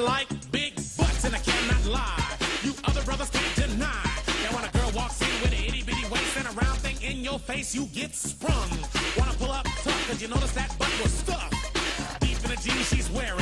like big butts and I cannot lie. You other brothers can't deny. Now when a girl walks in with an itty bitty waist and a round thing in your face, you get sprung. Wanna pull up tough, cause you notice that butt was stuck Deep in the jeans she's wearing.